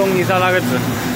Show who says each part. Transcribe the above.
Speaker 1: 送一下那个纸。